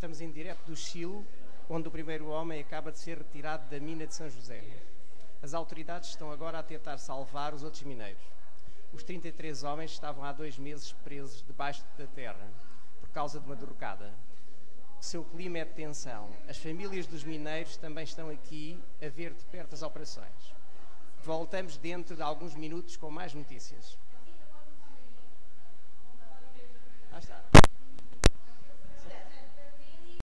Estamos em direto do Chile, onde o primeiro homem acaba de ser retirado da mina de São José. As autoridades estão agora a tentar salvar os outros mineiros. Os 33 homens estavam há dois meses presos debaixo da terra por causa de uma derrocada. O seu clima é de tensão. As famílias dos mineiros também estão aqui a ver de perto as operações. Voltamos dentro de alguns minutos com mais notícias.